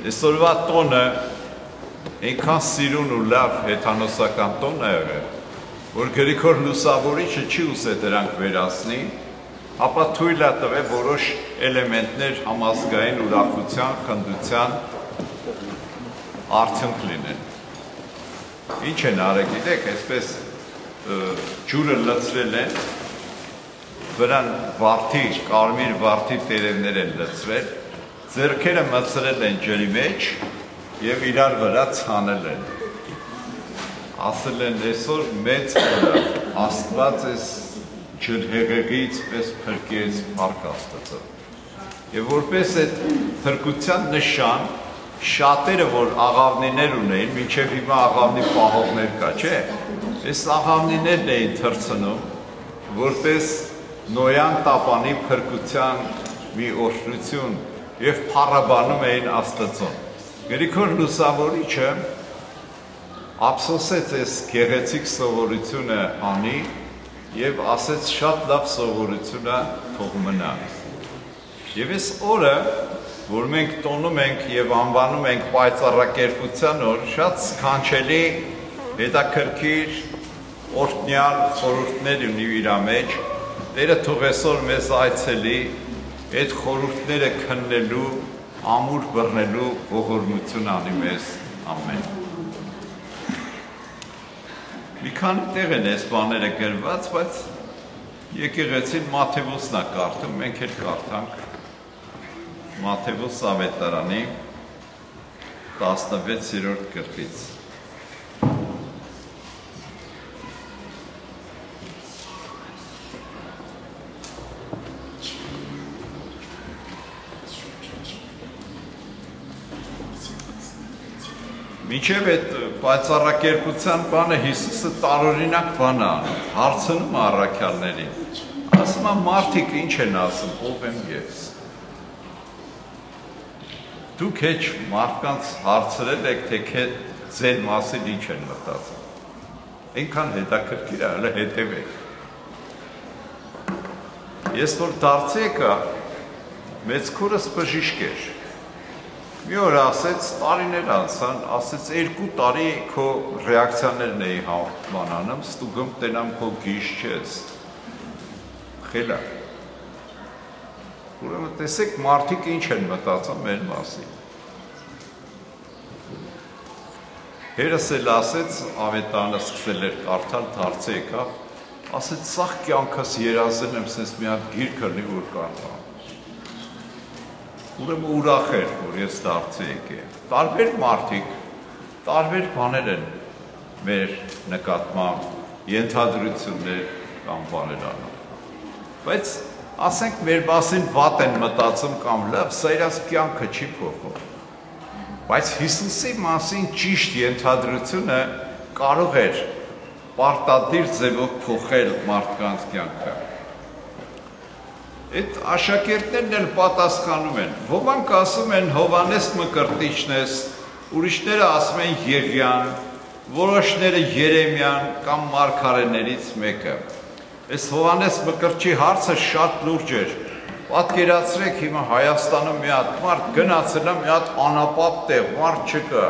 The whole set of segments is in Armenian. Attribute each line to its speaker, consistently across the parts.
Speaker 1: Այսօրվա տոնը այնքան սիրուն ու լավ հեթանոսական տոն է եղել, որ Գրիգոր Լուսավորիչը չի ուզե դրանք վերացնի, ապա թույլ է տվել որոշ էլեմենտներ համազգային ուրախության, խնդության արդյունք լինեն։ Ինչ են արել, գիտեք, այսպես ջուրը լցրել են, վրան վարդի, կարմիր վարդի տերևներ են լցրել, ձերքերը մցրել են ջրի մեջ եւ իրար վրա ցանել են։ Ասել են այսօր մեծ օրը Աստված էս ջրհեղեղից պես փրկեց Փարք Աստծո։ Եվ որպես այդ փրկության նշան շատերը որ աղավնիներ ունեին, մինչև հիմա աղավնի պահողներ կա, չէ՞։ Այս աղավնիներն էին թրցնում որպես նոյան տապանի փրկության մի օշնություն եւ փառաբանում էին Աստծուն։ Գրիգոր Լուսավորիչը ափսոսեց այս գեղեցիկ սովորությունը անի եւ ասեց շատ լավ սովորություն է թող մնա։ Եվ այս օրը, որ մենք տոնում ենք եւ անվանում ենք պայծառակերպության օր, շատ սքանչելի հետաքրքիր օրտնյալ խորհուրդներ ունի իր մեջ Տերը թող այսօր մեզ այցելի այդ խորհուրդները քննելու, ամուր բռնելու ողորմություն անի մեզ ամեն։ Մի քանի տեղ են այս բաները գրված, բայց եկեղեցին Մաթեոսն է կարդում, մենք էլ կարդանք Մաթեոս ավետարանի 16-րդ գրքից Մինչև այդ պայծառակերպության բանը Հիսուսը տարօրինակ բան է հարցնում առաքյալներին։ Ասում է մարդիկ ինչ են ասում, ով եմ ես։ Դուք հեչ մարդկանց հարցրել եք, թե ձեր մասին ինչ են մտածում։ Այնքան հետաքրքիր է, հələ հետևեք։ Ես որ դարձի եկա, մեծ քուրս բժիշկ էր Մի օր ասեց, տարիներ անցան, ասեց երկու տարի քո ռեակցիաներն էի բանանում, ստուգում տենամ քո գիշ չես։ Խելա։ Ուրեմն տեսեք մարդիկ ինչ են մտածում մեր մասին։ Հերս էլ ասեց, ավետանը սկսել էր կարդալ, դարձե եկավ, ասեց, սաղ կյանքս երազել եմ, սենց մի հատ գիրքը լի որ կարդամ ուրեմն ուրախ էր, որ ես դարձի եկե։ Տարբեր մարդիկ, տարբեր բաներ են մեր նկատմամբ ենթադրություններ կամ բաներ անում։ Բայց ասենք մեր մասին վատ են մտածում կամ լավ, սա իրաց կյանքը չի փոխում։ Բայց Հիսուսի մասին ճիշտ ենթադրությունը կարող էր պարտադիր ձևով փոխել մարդկանց կյանքը։ Այդ աշակերտներն էլ պատասխանում են։ Ոմանք ասում են Հովանես Մկրտիչն է, ուրիշները ասում են Եղիան, որոշները Երեմյան կամ մարգարեներից մեկը։ Այս Հովանես Մկրտչի հարցը շատ լուրջ էր։ Պատկերացրեք հիմա Հայաստանում մի հատ մարդ գնացել է մի հատ անապատ տեղ, մարդ չկա։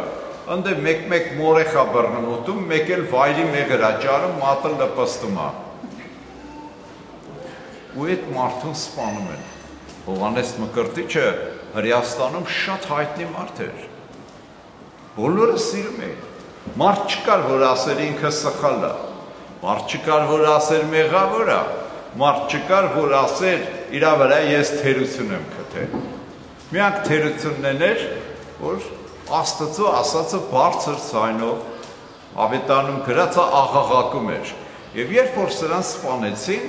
Speaker 1: Ընդ մեկ-մեկ մորեխա բռնում ուտում, մեկ էլ վայրի մեգրաճարը մատը լպստում է ու այդ մարդուն սպանում են։ Հովանես Մկրտիչը Հրեաստանում շատ հայտնի մարդ էր։ Բոլորը սիրում էին։ Մարդ չկար, որ ասեր ինքը սխալ է։ Մարդ չկար, որ ասեր մեղավոր է։ Մարդ չկար, որ ասեր իր վրա ես թերություն եմ քթել։ Միակ թերությունն էր, որ Աստծո ասածը բարձր ցայնով ավետանում գրածը աղաղակում էր։ Եվ երբ որ սրան սպանեցին,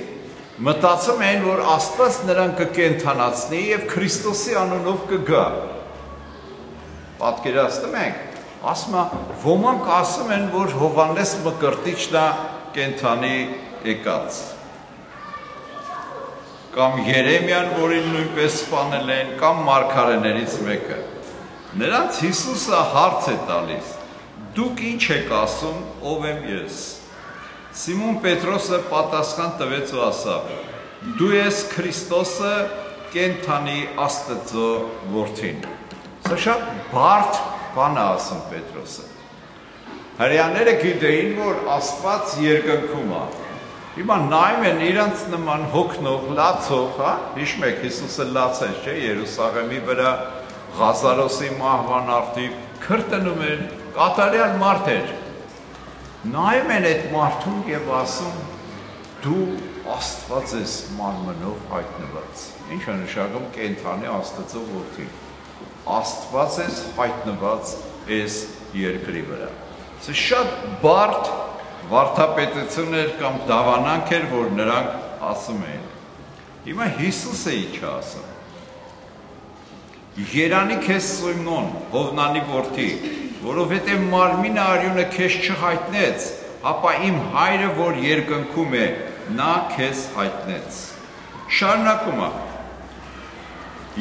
Speaker 1: մտածում էին, որ Աստված նրան կկենթանացնի եւ Քրիստոսի անունով կգա։ Պատկերացնում եք, ասում է, ոմանք ասում են, որ Հովանես Մկրտիչն է կենթանի եկած։ Կամ Երեմյան, որին նույնպես սպանել են, կամ մարգարեներից մեկը։ Նրանց Հիսուսը հարց է տալիս. Դուք ինչ եք ասում, ով եմ ես։ Սիմոն Պետրոսը պատասխան տվեց ու ասավ. Դու ես Քրիստոսը կենթանի Աստծո որդին։ Սա շատ բարդ բան է ասում Պետրոսը։ Հрьяաները գիտեին, որ Աստված երկնքում է։ Հիմա նայում են իրանց նման հոգնող, լացող, հա? Հիշում եք Հիսուսը լաց էր, չէ՞, Երուսաղեմի վրա Ղազարոսի մահվան արդի քրտնում էր, կատարյալ մարդ էր։ Նայում են այդ մարդուն եւ ասում դու Աստված ես մարմնով հայտնված։ Ինչ է նշանակում կենթանի Աստծո որդի։ Աստված ես հայտնված այս երկրի վրա։ Սա շատ բարդ վարդապետություն էր կամ դավանանք էր, որ նրանք ասում էին։ Հիմա Հիսուսը ինչ ասում։ Երանի քեզ Սույմոն, Հովնանի որդի, որովհետև մարմինը արյունը քեզ չհայտնեց, ապա իմ հայրը, որ երկնքում է, նա քեզ հայտնեց։ Շարունակում է։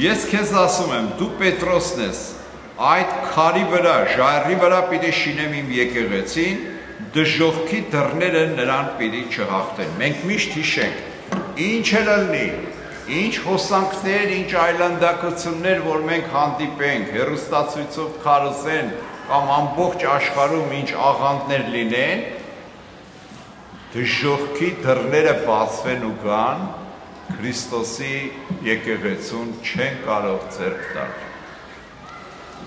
Speaker 1: Ես քեզ ասում եմ, դու Պետրոսն ես, այդ քարի վրա, ժայռի վրա պիտի շինեմ իմ եկեղեցին, դժողքի դռները նրան պիտի չհաղթեն։ Մենք միշտ հիշենք, ինչ էլ լինի, ինչ հոսանքներ, ինչ այլանդակություններ, որ մենք հանդիպենք, հերոստացույցով քարոզեն կամ ամբողջ աշխարհում ինչ աղանդներ լինեն, դժողքի դռները բացվեն ու գան, Քրիստոսի եկեղեցուն չեն կարող ձեռք տալ։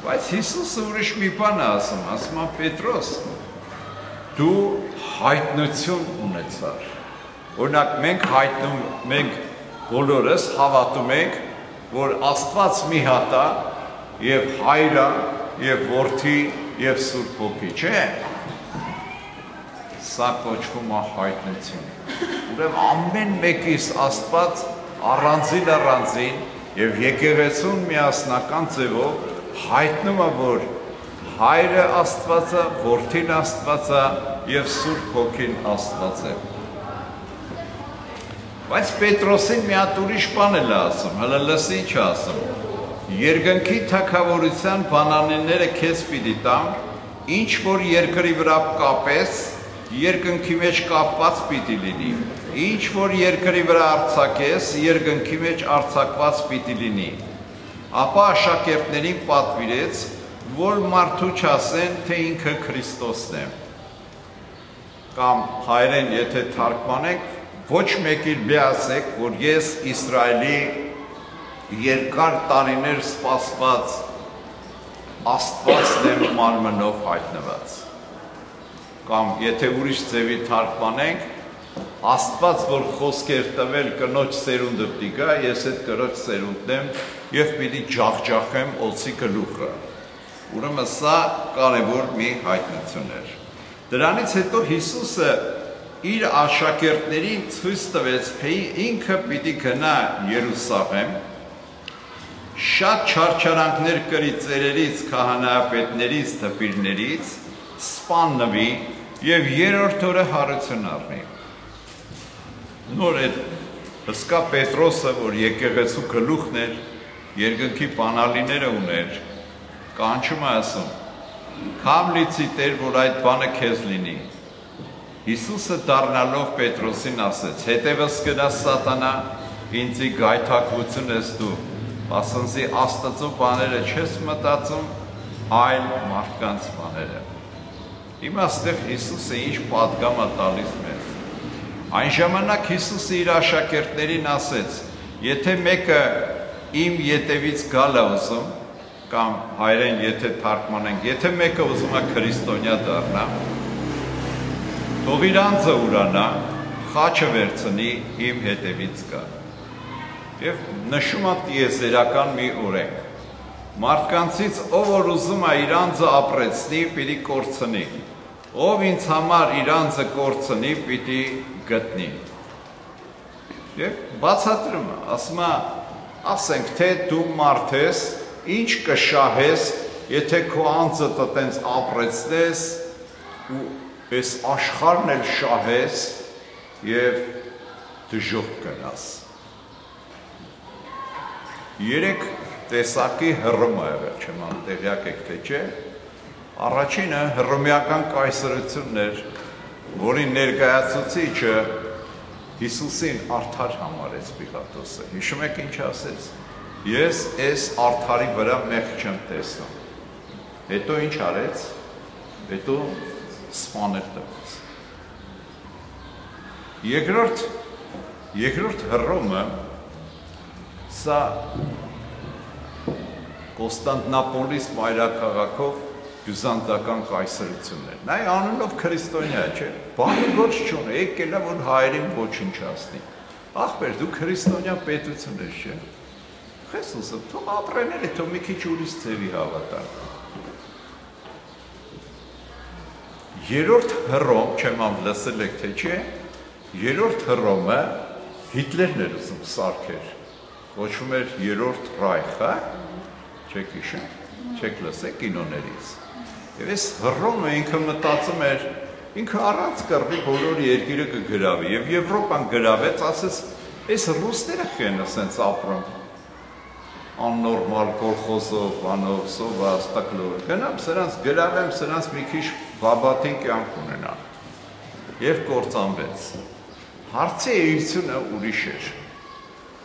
Speaker 1: Բայց Հիսուսը ուրիշ մի բան է ասում, ասում է Պետրոս, դու հայտնություն ունեցար։ Օրինակ մենք հայտնում, մենք բոլորս հավատում ենք, որ Աստված մի հատ է եւ հայրը եւ որդի եւ Սուրբ Հոգի, չէ՞ սա կոչվում է հայտնություն։ Ուրեմն ամեն մեկիս Աստված առանձին առանձին եւ եկեղեցուն միասնական ձևով հայտնում է, որ Հայրը Աստված է, Որդին Աստված է եւ Սուրբ Հոգին Աստված է։ Բայց Պետրոսին մի հատ ուրիշ բան էլ ասում, հələ լսի ինչ ասում։ Երկնքի թակավորության բանանիները քեզ պիտի տամ, ինչ որ երկրի վրա կապես, երկնքի մեջ կապված պիտի լինի։ Ինչ որ երկրի վրա արցակես, երկնքի մեջ արցակված պիտի լինի։ Ապա աշակերտներին պատվիրեց, որ մարդու չասեն, թե ինքը Քրիստոսն է։ Կամ հայերեն եթե թարգմանենք, ոչ մեկին միասեք, որ ես Իսրայելի երկար տարիներ սպասված Աստվածն եմ մարմնով հայտնված կամ եթե ուրիշ ձևի թարգմանենք, Աստված, որ խոսքեր տվել կնոջ սերունդը պիտի գա, ես այդ կնոջ սերունդն եմ եւ պիտի ջախջախեմ օծի գլուխը։ Ուրեմն սա կարևոր մի հայտնություն էր։ Դրանից հետո Հիսուսը իր աշակերտներին ցույց տվեց, թե ինքը պիտի գնա Երուսաղեմ, շատ չարչարանքներ կրի ծերերից, քահանայապետներից, դպիրներից, սպաննվի եւ երրորդ օրը հարություն առնի։ Նոր այդ հսկա Պետրոսը, որ եկեղեցու գլուխն էր, երկնքի բանալիները ուներ, կանչում է ասում. «Քամ լիցի Տեր, որ այդ բանը քեզ լինի»։ Հիսուսը դառնալով Պետրոսին ասեց. «Հետևս գնա սատանա, ինձի գայթակղություն ես դու, ասենսի Աստծո բաները չես մտածում, այլ մարդկանց բաները»։ Հիմա այստեղ Հիսուսը ինչ պատգամ է տալիս մեզ։ Այն ժամանակ Հիսուսը իր աշակերտներին ասեց. եթե մեկը իմ յետևից գալ է ուզում, կամ հայրեն եթե թարգմանենք, եթե մեկը ուզում է քրիստոնյա դառնա, թող իր անձը ուրանա, խաչը վերցնի, իմ հետևից գա։ Եվ նշում է տիեզերական մի օրենք։ Մարդկանցից ով որ ուզում է իր անձը ապրեցնի, պիտի կորցնի ով ինձ համար իր անձը կորցնի, պիտի գտնի։ Եվ բացատրում է, ասում է, ասենք թե դու մարդ ես, ինչ կշահես, եթե քո անձը տտենց ապրեցնես ու այս աշխարհն էլ շահես եւ դժող կնաս։ Երեք տեսակի հռում ա եղել, չեմ անտեղյակ եք թե չէ, Առաջինը հռոմեական կայսրությունն էր, որի ներկայացուցիչը Հիսուսին արդար համարեց Պիլատոսը։ Հիշում եք ինչ ասեց։ ես այս արթարի վրա մեղ չեմ տեսնում։ Հետո ինչ արեց։ Հետո սպանել տվեց։ Երկրորդ երկրորդ հռոմը սա Կոստանդնապոլիս մայրաքաղաքով բյուզանդական կայսրություններ։ Նա անունով քրիստոնյա չէ, բանը ոչ չունի, եկել է որ հայերին ոչնչացնի։ Ախպեր, դու քրիստոնյա պետություն ես, չէ՞։ Խեսուսը թող ապրենել է, թող մի քիչ ուրիշ ձևի հավատա։ Երորդ հռոմ, չեմ ամ լսել եք թե չէ, երորդ հռոմը Հիտլերն էր ուզում սարքեր։ Ոչվում էր երորդ ռայխը, չեք հիշում, չեք լսել կինոներից։ Եվ այս հռոմը ինքը մտածում էր, ինքը առանց կռվի բոլոր երկիրը կգրավի եւ Եվրոպան գրավեց, ասես, այս ռուսները քեն ասենց ապրում աննորմալ կոլխոզով, անով, սոված, տակլոր։ Գնամ սրանց գրավեմ, սրանց մի քիչ բաբատին կյանք ունենան։ Եվ կործանվեց։ Հարցի էությունը ուրիշ էր։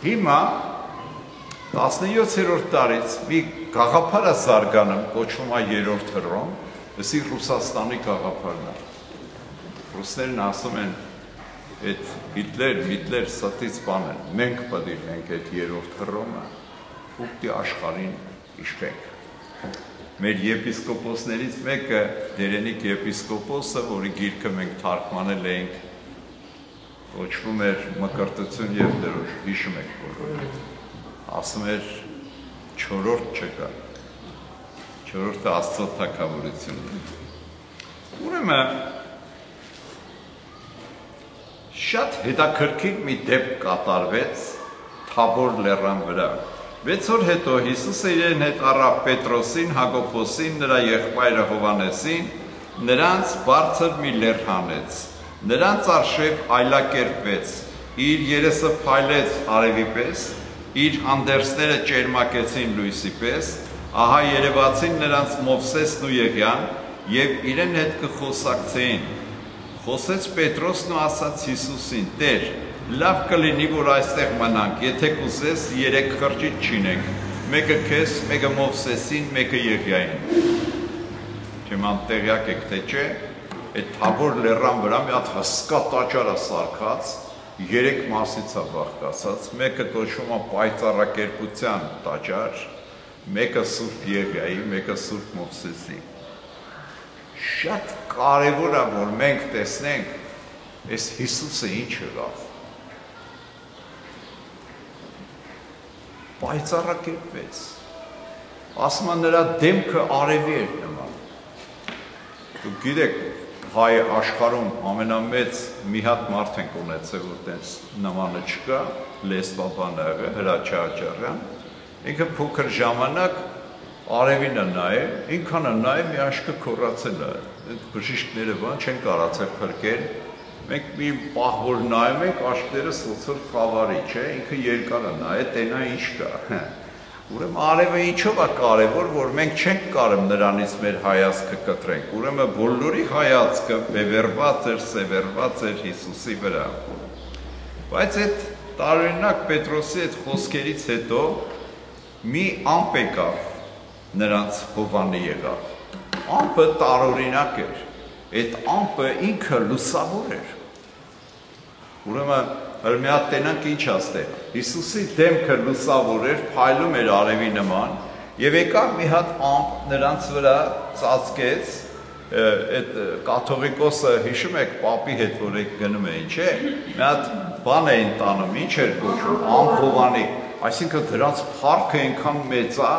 Speaker 1: Հիմա 17-րդ տարից մի գաղափար է զարգանում, կոչվում է երրորդ հռոմ, ըսի Ռուսաստանի գաղափարն է։ Ռուսներն ասում են, այդ Հիտլեր, Հիտլեր ստից բան են, մենք պետք է ենք այդ երրորդ հռոմը, ուտի աշխարհին իշխենք։ Մեր եպիսկոպոսներից մեկը Դերենիկ եպիսկոպոսը, որի գիրքը մենք թարգմանել էինք, կոչվում էր Մկրտություն եւ դրոշ, հիշում եք բոլորը ասում էր չորրորդ չկա։ Չորրորդը Աստծո թակավորությունն է։ Ուրեմն շատ հետաքրքիր մի դեպք կատարվեց Թաբոր լեռան վրա։ 6 օր հետո Հիսուսը իրեն հետ առավ Պետրոսին, Հակոբոսին, նրա եղբայրը Հովանեսին, նրանց բարձր մի լեռ հանեց։ Նրանց արշև այլակերպվեց։ Իր երեսը փայլեց արևի պես, իր անդերսները ճերմակեցին լույսի պես, ահա երևացին նրանց Մովսեսն ու Եղյան եւ իրեն հետ կխոսակցեին։ Խոսեց Պետրոսն ու ասաց Հիսուսին. Տեր, լավ կլինի, որ այստեղ մնանք, եթե կուզես երեք խրճիթ չինենք, մեկը քեզ, մեկը Մովսեսին, մեկը Եղյային։ Չեմ անտեղյակ եք թե չէ, այդ Թաբոր լեռան վրա մի հատ հսկա տաճար է սարքած, երեք մասից է բաղկացած, մեկը կոչվում է պայծառակերպության տաճար, մեկը Սուրբ Եղիայի, մեկը Սուրբ Մովսեսի։ Շատ կարևոր է, որ մենք տեսնենք այս Հիսուսը ինչ եղավ։ Պայծառակերպվեց։ Ասում է նրա դեմքը արևի էր նման։ Դուք գիտեք, հայ աշխարհում ամենամեծ մի հատ մարդ ենք ունեցել, որ տես նմանը չկա, Լեսվաբանը եղել, Հրաչաջարյան։ Ինքը փոքր ժամանակ արևին է նայել, ինքան է նայել մի աշկը կորացել է։ Այդ բժիշկները բան չեն կարացել փրկել։ Մենք մի պահ որ նայում ենք, աշկները սոցոր խավարի, չէ, ինքը երկար է նայել, տենա ինչ կա։ Ուրեմն արևը ինչով է կարևոր, որ մենք չենք կարող նրանից մեր հայացքը կտրենք։ Ուրեմն բոլորի հայացքը բևեռված էր, սևեռված էր Հիսուսի վրա։ Բայց այդ տարօրինակ Պետրոսի այդ խոսքերից հետո մի ամպ եկավ նրանց հովանի եղավ։ Ամպը տարօրինակ էր։ Այդ ամպը ինքը լուսավոր էր։ Ուրեմն Հələ մի հատ տենանք ինչ աստե։ Հիսուսի դեմքը լուսավոր էր, փայլում էր արևի նման, եւ եկավ մի հատ ամպ նրանց վրա ծածկեց, այդ կաթողիկոսը հիշում եք papi հետ որ եք գնում էին, չէ՞։ Մի հատ բան էին տանում, ինչ էր կոչվում, ամփովանի, այսինքն դրանց փառքը այնքան մեծ է,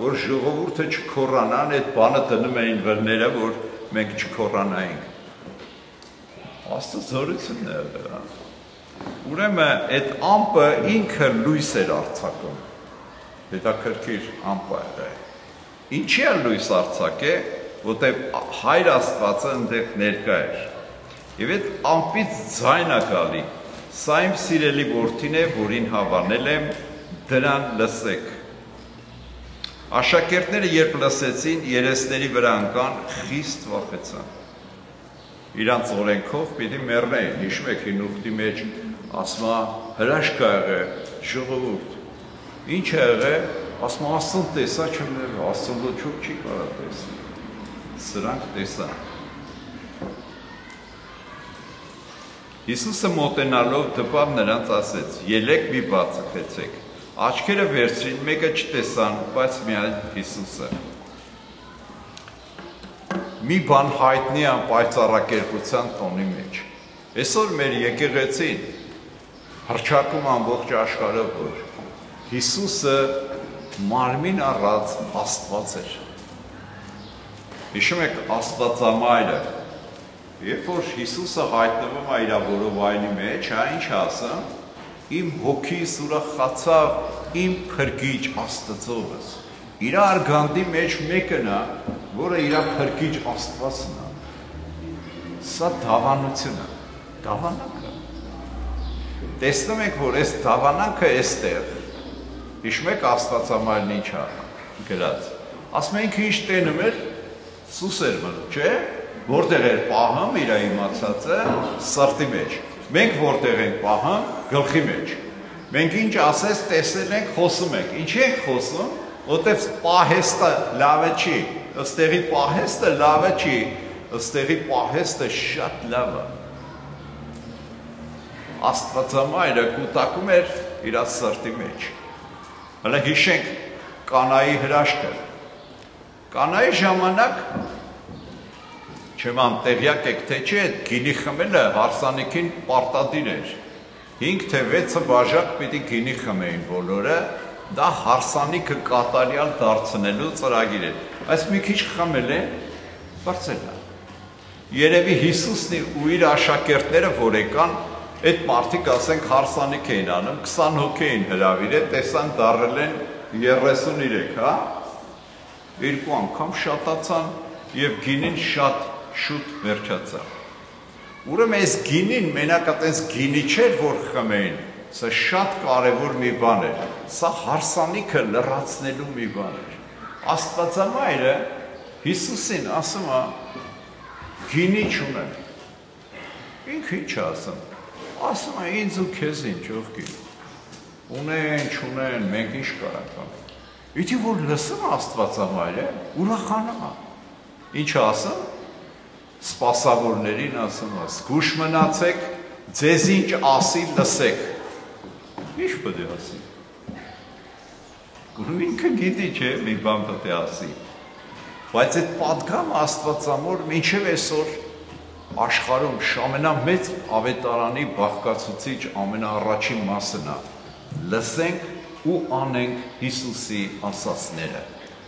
Speaker 1: որ ժողովուրդը չքորանան, այդ բանը դնում էին վրները, որ մենք չքորանայինք։ Աստծո զորությունն է դա։ Ուրեմն այդ ամպը ինքը լույս էր արձակում։ Հետաքրքիր ամպ է։ Ինչի է լույս արձակե, որտեվ հայր Աստվածը այնտեղ ներկա էր։ Եվ այդ ամպից ձայն է գալի։ Սա իմ սիրելի որդին է, որին հավանել եմ, դրան լսեք։ Աշակերտները երբ լսեցին, երեսների վրա ընկան, խիստ վախեցան իրանց օրենքով պիտի մեռնեին։ Հիշում եք հին ուխտի մեջ ասма հրաշք ա եղել ժողովուրդ։ Ինչ է եղել, ասում Աստծուն տեսա չեմ, Աստծուն լոչով չի կարա տեսնել։ Սրանք տեսա։ Հիսուսը մոտենալով դպավ նրանց ասեց. «Ելեք մի բացակեցեք»։ Աչքերը վերցրին, մեկը չտեսան, բայց միայն Հիսուսը։ Մի բան հայտնի է պայծառակերպության տոնի մեջ։ Այսօր մեր եկեղեցին հրճակում ամբողջ աշխարհը որ Հիսուսը մարմին առած Աստված էր։ Հիշում եք Աստվածամայրը Երբ որ Հիսուսը հայտնվում է իր որովայնի մեջ, հա ինչ ասա, իմ հոգիս ուրախացավ իմ փրկիչ Աստծովս։ Իր արգանդի մեջ մեկն է, որը իր փրկիչ Աստվածն է։ Սա դավանությունը, դավանակը։ Տեսնում եք, որ այս դավանակը էստեղ։ Հիշում եք Աստվածամայրն ինչ է գրած։ Ասում ենք ինչ տենում էր սուսեր մնում, չէ՞ որտեղ էր պահում իր իմացածը սրտի մեջ։ Մենք որտեղ ենք պահում գլխի մեջ։ Մենք ինչ ասես տեսել ենք, խոսում ենք։ Ինչի ենք խոսում, որտեղ պահեստը լավը չի, ըստեղի պահեստը լավը չի, ըստեղի պահեստը շատ լավ է։ Աստվածամայրը կուտակում էր իր սրտի մեջ։ Հələ հիշենք կանայի հրաշքը։ Կանայի ժամանակ Չեմ ամ տեղյակ եք թե չէ, այդ գինի խմելը հարսանիքին պարտադիր էր։ 5 թե 6 բաժակ պիտի գինի խմեին բոլորը, դա հարսանիքը կատարյալ դարձնելու ծրագիր էր։ Այս մի քիչ խմել է, բարձել է։ Երևի Հիսուսն ու իր աշակերտները որ եկան, այդ մարդիկ ասենք հարսանիք էին անում, 20 հոգի էին հրավիրել, տեսան դարել են 33, հա։ Երկու անգամ շատացան եւ գինին շատ շուտ վերջացավ։ Ուրեմն այս գինին մենակ այտենց գինի չէր, որ խմեին, սա շատ կարևոր մի բան էր։ Սա հարսանիքը լրացնելու մի բան էր։ Աստվածամայրը Հիսուսին ասում է գինի չունեմ։ Ինքը ինչ ասում ասում է ինձ ու քեզ ինչ ով գիտի ունեն, չունեն, մենք ինչ կարանք անենք։ Իդի որ լսում Աստվածամայրը, ուրախանա։ Ինչ ասում։ Սպասավորներին ասում է. «Զգուշ մնացեք, ձեզ ինչ ասի լսեք»։ Ինչ պետք է ասի։ Գուրու ինքը գիտի, չէ, մի բան պետք է ասի։ Բայց այդ падգամ Աստվածամոր ինչև այսօր աշխարհում ամենամեծ ավետարանի բաղկացուցիչ ամենաառաջին մասն է։ Լսենք ու անենք Հիսուսի ասածները։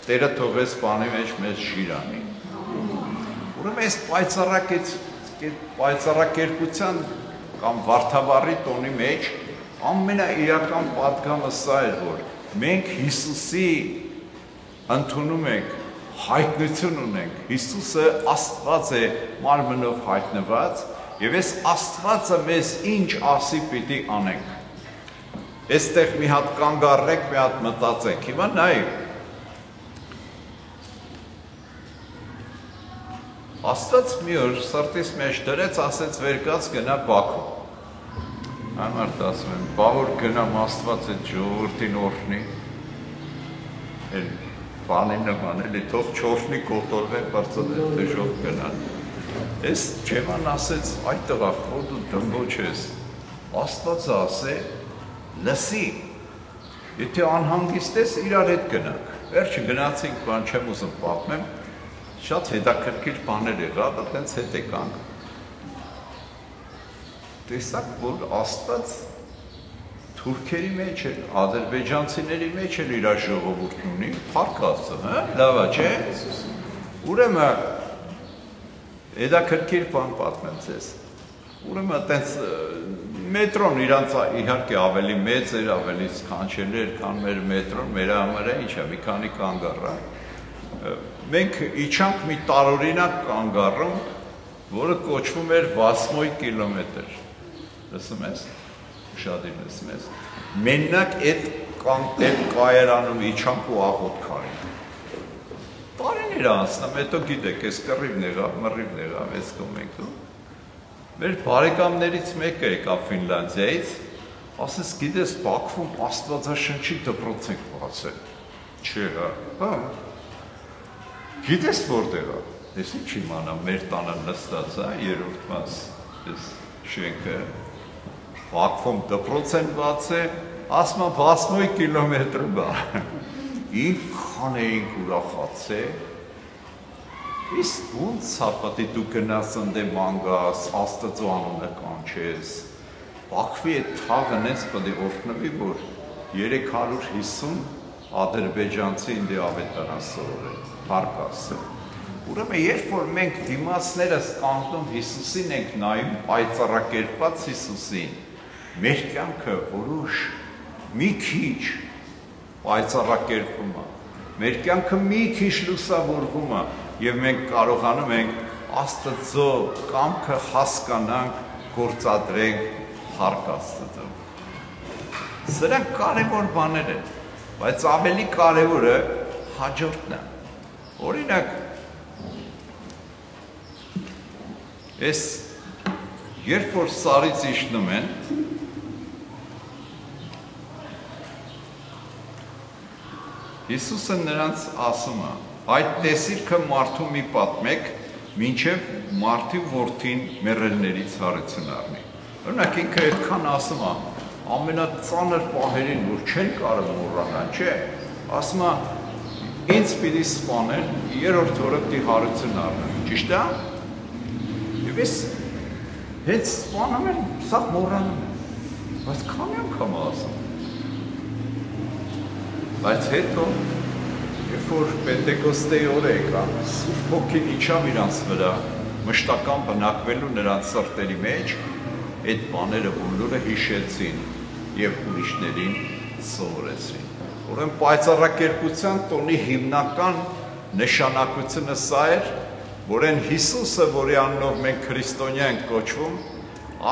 Speaker 1: Տերը թողեց բանի մեջ մեզ շիրանի։ Ուրեմն այս պայծառակեց պայծառակերպության կամ վարթավառի տոնի մեջ ամենաիրական պատգամը սա էր, որ մենք Հիսուսի ընդունում ենք հայտնություն ունենք։ Հիսուսը Աստված է մարմնով հայտնված, եւ այս Աստվածը մեզ ինչ ասի պիտի անենք։ Այստեղ մի հատ կանգ առեք, մի հատ մտածեք։ Հիմա նայեք Աստված մի օր սրտիս մեջ դրեց, ասեց վերկաց գնա Բաքու։ Անարդ ասում եմ, բավոր գնամ Աստված այդ ժողովրդին օրհնի։ Էլ բանի նման էլի թող չորհնի կոտորվեն բարձրացել դժող գնան։ Էս Ջեման ասեց, այ տղա, խոդ ու դմբոչ ես։ Աստվածը ասե, լսի։ Եթե անհանգիստ ես, իրար հետ գնանք։ Վերջը գնացինք, բան չեմ ուզում պատմեմ, շատ հետաքրքիր բաներ եղավ, այտենց հետ եկանք։ Տեսակ, որ Աստված թուրքերի մեջ էլ, ադրբեջանցիների մեջ էլ իր ժողովուրդն ունի, փառք Աստծո, հա? Լավ է, չէ՞։ Ուրեմն հետաքրքիր բան պատմեմ ձեզ։ Ուրեմն այտենց մետրոն իրանց իհարկե ավելի մեծ էր, ավելի սքանչելի էր, քան մեր մետրոն, մեր համար է, ինչ է, մի քանի կանգ առա մենք իջանք մի տարօրինակ կանգառում, որը կոչվում էր Վասմոյ կիլոմետր։ Լսում ես։ Շատ եմ լսում ես։ Մենակ այդ այդ կայարանում իջանք ու աղոտ քարին։ Տարիներ անցնում, հետո գիտեք, այս կռիվն եղավ, մռիվն եղավ, այս կոմենքում։ Մեր բարեկամներից մեկը եկավ Ֆինլանդիայից, ասես գիտես Բաքվում Աստվածաշնչի դպրոց ենք բացել։ Չէ, հա։ Հա։ Գիտես որտեղ է։ Ես ինչ իմանամ, մեր տանը նստած է երրորդ մաս այս շենքը։ Բաքվում դպրոց են բացել, ասма 60 կիլոմետր բա։ Ինչքան էինք ուրախացել Իսկ ոնց է պատի դու գնաս ընդ մանգաս, Աստծո անունը կանչես, Բաքվի այդ թաղը նես պետք է օրհնվի, որ 350 ադրբեջանցի ինձ ավետարան սովորել, հարկ ասել։ Ուրեմն երբ որ մենք դիմացներս կանգնում Հիսուսին ենք նայում, պայծառակերպված Հիսուսին, մեր կյանքը որոշ մի քիչ պայծառակերպում է։ Մեր կյանքը մի քիչ լուսավորվում է եւ մենք կարողանում ենք Աստծո կամքը հասկանանք, գործադրենք հարկ Աստծո։ Սրանք կարևոր բաներ են, բայց ավելի կարևորը հաջորդն է։ Օրինակ Այս երբ որ սարից իջնում են, Հիսուսը նրանց ասում է. «Այդ տեսիրքը մարդու մի պատմեք, ինչև մարդի որդին մեռելներից հարություն առնի»։ Օրինակ ինքը այդքան ասում է, ամենածանր պահերին, որ չեն կարող մոռանալ, չէ, ասում է, ինձ պիտի սպանել, երրորդ օրը պիտի հարություն առնեմ, ճիշտ է։ Եվ ես հենց սպանում եմ, սա մոռանում եմ։ Բայց քանի անգամ ասում։ Բայց հետո երբ որ Պենտեկոստեի օրը եկա, Սուրբ Հոգին իջավ իրանց վրա, մշտական բնակվելու նրանց սրտերի մեջ, այդ բաները բոլորը հիշեցին եւ ուրիշներին սովորեցրին։ Ուրեմն պայծառակերպության տոնի հիմնական նշանակությունը սա էր, որ այն Հիսուսը, որի անունով մենք քրիստոնյա ենք կոչվում,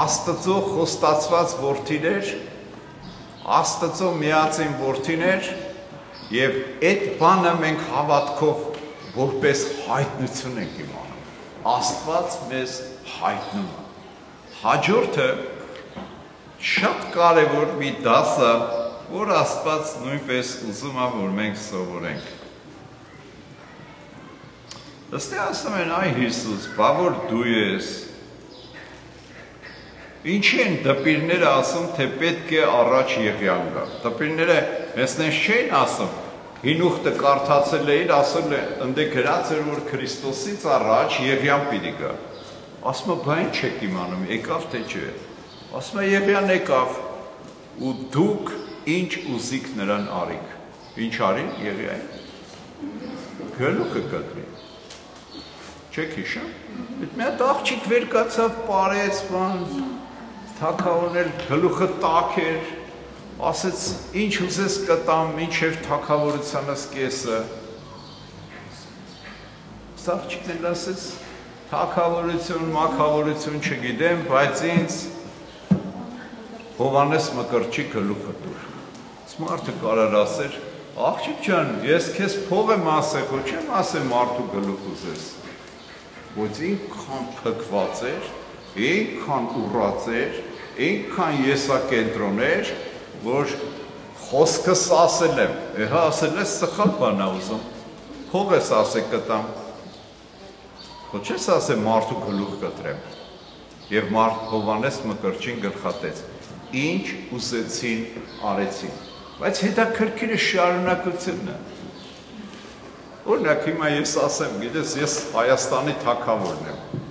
Speaker 1: Աստծո խոստացված որդին էր, Աստծո միածին որդին էր, եւ այդ բանը մենք հավատքով որպես հայտնություն ենք իմանում։ Աստված մեզ հայտնում է Հաջորդը շատ կարևոր մի դաս է, որ Աստված նույնպես ուզում է, որ մենք սովորենք։ Ըստի ասում են, այ Հիսուս, բա որ դու ես, Ինչի են դպիրները ասում, թե պետք է առաջ Եղիան գա։ Դպիրները հեսնես չէին ասում, հինուխտը կարդացել էին, ասել է, ընդ գրած էր, որ Քրիստոսից առաջ Եղիան պիտի գա ասում է, բա ինչ եք իմանում, եկավ թե չէ։ Ասում է, Եղիան եկավ ու դուք ինչ ուզիք նրան արիք։ Ինչ արին Եղիան։ Գլուխը կտրի։ Չեք հիշում։ Այդ մի հատ աղջիկ վեր կացավ, parեց բան, թակավորներ գլուխը տակ էր, ասեց ինչ ուզես կտամ, ինչև թակավորությանս կեսը։ Սա աղջիկն ասեց թակավորություն, մակավորություն չգիտեմ, բայց ինձ Հովանես Մկրտչի գլուխը դուր։ Սմարտը կարար ասեր, աղջիկ ջան, ես քեզ փող եմ ասել, ոչ չեմ ասել մարդու գլուխ ուզես։ Ոչ ինքան փքված էր, ինքան ուռած էր, ինքան եսակենտրոն էր, որ խոսքս ասել եմ։ Հա ասել ես սխալ բան ա ուզում։ Փող ես ասել կտամ Ոչ ես ասեմ մարդու գլուխ կտրեմ։ Եվ մարդ Հովանես Մկրտչին գլխատեց։ Ինչ ուսեցին, արեցին։ Բայց հետաքրքիրը շարունակությունն է։ Օրինակ հիմա ես ասեմ, գիտես, ես Հայաստանի թակավորն եմ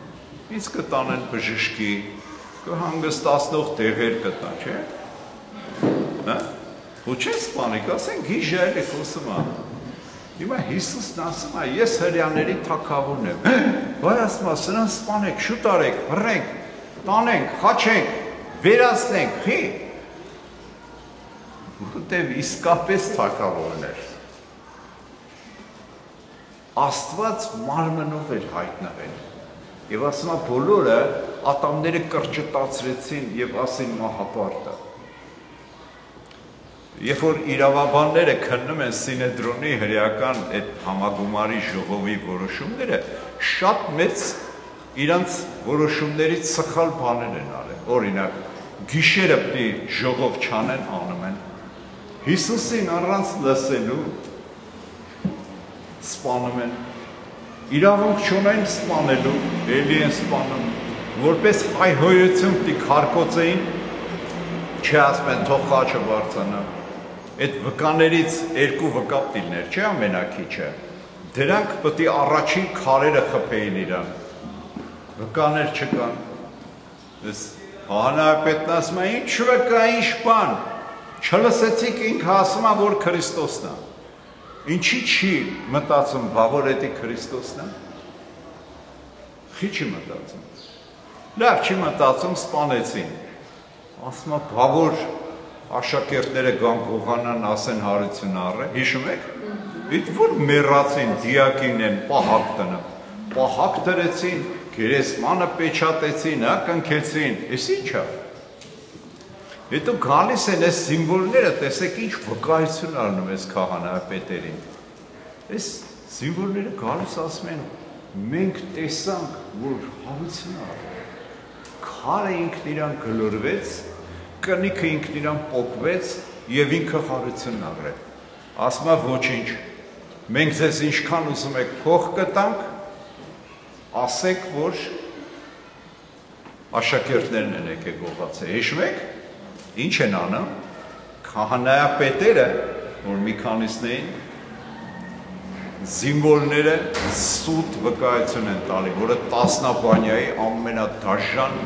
Speaker 1: ինձ կտանեն բժշկի, կհանգստացնող տեղեր կտա, չէ՞։ Նա ու չես պանիկ, ասեն գիժել է խոսումա։ Հիմա Հիսուսն ասում է, ես հрьяաների թակավորն եմ։ Բայ ասում է, սրան սպանեք, շուտ արեք, բռնենք, տանենք, խաչենք, վերացնենք, հի։ Որտեւ իսկապես թակավորն էր։ Աստված մարմնով էր հայտնվել Եվ ասում է, բոլորը ատամները կրճտացրեցին եւ ասին մահապարտը։ Երբ որ իրավաբանները քննում են Սինեդրոնի հրեական այդ համագումարի ժողովի որոշումները, շատ մեծ իրանց որոշումներից սխալ բաներ են արել։ Օրինակ, գիշերը պիտի ժողով չանեն, անում են։ Հիսուսին առանց լսելու սպանում են։ Իրավունք չունեն սպանելու, ելի են սպանում։ Որպես հայհոյություն պիտի քարկոծեին, չի ասում են թող խաչը բարձանա։ Այդ վկաներից երկու վկա պիտիներ, չէ ամենակիչը։ Դրանք պիտի առաջին քարերը խփեին իրան։ Վկաներ չկան։ Ես հանրապետն ասում է, ինչ վկա, ինչ բան։ Չլսեցիք ինքը ասում է, որ Քրիստոսն է։ Ինչի՞ չի մտածում, բա որ էդի Քրիստոսն է։ Խի՞ չի մտածում։ Լավ չի մտածում, սپانեցին։ Ասում է, բա որ աշակերտները գան կողանան, ասեն հարություն առը։ Հիշում եք։ Իդ որ մեռացին դիակին են պահակ տնը։ Պահակ դրեցին, գերեսմանը պեչատեցին, հա, կնքեցին։ Էս ի՞նչ է։ ինչ Հետո գալիս են այս զինվորները, տեսեք ինչ վկայություն առնում ես քահանայապետերին։ Այս զինվորները գալիս ասում են, մենք տեսանք, որ հավություն առել։ Քարը ինքն իրան գլորվեց, կնիքը ինքն իրան պոկվեց եւ ինքը խարություն առել։ Ասում է ոչինչ։ Մենք ձեզ ինչքան ուզում եք փող կտանք, ասեք, որ աշակերտներն են եկել գողացել։ Հիշում եք, ինչ են անում։ Քահանայապետերը, որ մի քանիսն էին, զինվորները սուտ վկայություն են տալի, որը տասնաբանյայի ամենադաժան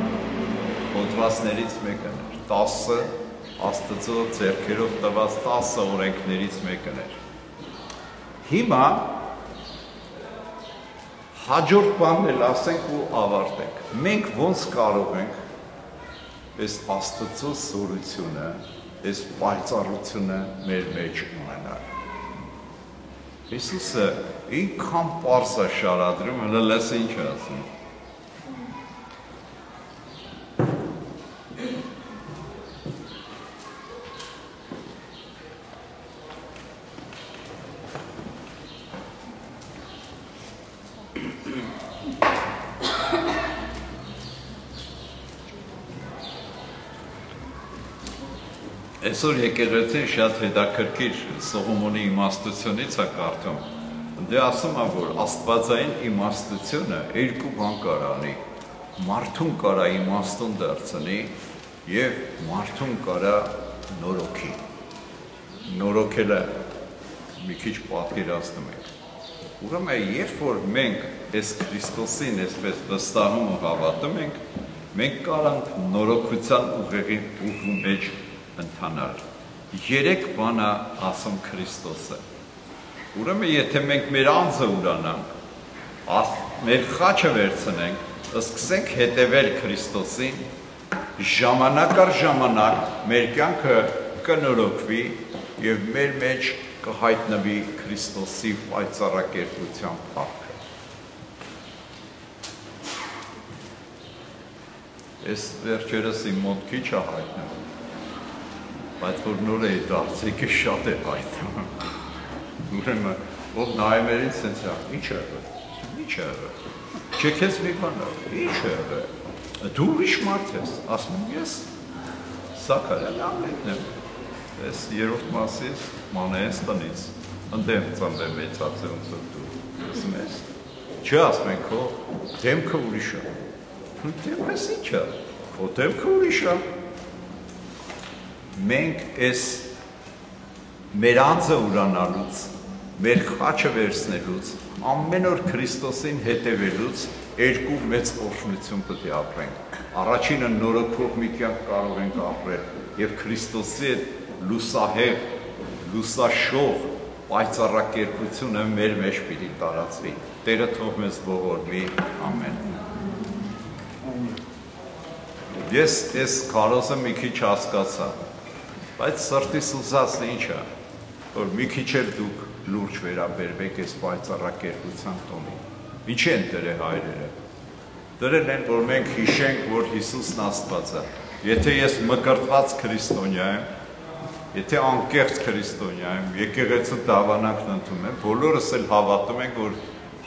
Speaker 1: հոդվածներից մեկն էր։ 10-ը Աստծո ձեռքերով տված 10 օրենքներից մեկն էր։ Հիմա հաջորդ բանն էլ ասենք ու ավարտենք։ Մենք ոնց կարող ենք այս Աստծո սորությունը, այս պայծառությունը մեր մեջ ունենալ։ Հիսուսը ինքան པարս է շարադրում, հələ լես ինչ ասում։ Այսօր եկեղեցին շատ հետաքրքիր Սողոմոնի իմաստությունից է կարդում։ Դե ասում է, որ Աստվածային իմաստությունը երկու բան կարանի։ Մարդուն կարա իմաստուն դարձնի եւ մարդուն կարա նորոգի։ Նորոգելը մի քիչ պատկերացնում եք։ Ուրեմն երբ որ մենք այս Քրիստոսին այսպես վստահում ու հավատում ենք, մենք կարանք նորոգության ուղեղի ուղու մեջ ընթանալ։ Երեք բան է ասում Քրիստոսը։ Ուրեմն եթե մենք մեր անձը ուրանանք, մեր խաչը վերցնենք, սկսենք հետևել Քրիստոսին, ժամանակ առ ժամանակ մեր կյանքը կնորոգվի եւ մեր մեջ կհայտնվի Քրիստոսի պայծառակերպության փառքը։ Այս վերջերս իմ մոտ քիչ է հայտնվում բայց որ նոր է դարձեկը շատ է հայտնում։ Ուրեմն ով նայում էր ինձ sense ի՞նչ է եղել։ Ի՞նչ է եղել։ Չեքես մի բան, ի՞նչ է եղել։ Դու ուրիշ մարդ ես, ասում ես Սակարյան Ամլետն եմ։ Այս երրորդ մասից մանես տնից։ Ընդեմ ծամբե մեծացել ոնց դու։ Ասում ես։ Չի ասում են քո դեմքը ուրիշ է։ Դեմքս ի՞նչ է։ Քո դեմքը ուրիշ է մենք այս մեր անձը ուրանալուց, մեր խաչը վերցնելուց, ամեն օր Քրիստոսին հետևելուց երկու մեծ օրհնություն պետք է ապրենք։ Առաջինը նորոգող մի կյանք կարող ենք ապրել եւ Քրիստոսի այդ լուսահեղ, լուսաշող պայծառակերպությունը մեր մեջ պիտի տարածվի։ Տերը թող մեզ ողորմի։ Ամեն։ Ես այս կարոսը մի քիչ հասկացա Բայց սրտի սուզածն ինչ է, որ մի քիչ էլ դուք լուրջ վերաբերվեք այս պայծառակերպության տոնին։ Ինչ են դրել հայրերը։ Դրել են, որ մենք հիշենք, որ Հիսուսն Աստված է։ Եթե ես մկրտված քրիստոնյա եմ, եթե անկեղծ քրիստոնյա եմ, եկեղեցու դավանանքն ընդունում եմ, բոլորս էլ հավատում ենք, որ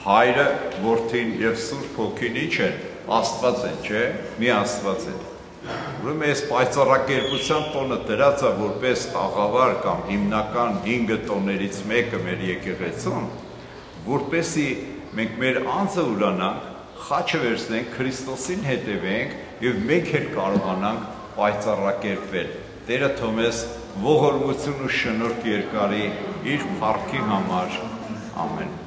Speaker 1: հայրը, որդին եւ Սուրբ Հոգին ինչ են, Աստված են, չէ՞, մի Աստված են։ Ուրեմն այս պայծառակերպության տոնը դրած է որպես աղավար կամ հիմնական 5 տոներից մեկը մեր եկեղեցում, որպեսի մենք մեր անձը ուրանանք, խաչը վերցնենք, Քրիստոսին հետևենք եւ մենք էլ կարողանանք պայծառակերպվել։ Տերը թողես ողորմություն ու շնորհք երկարի իր փառքի համար։ Ամեն։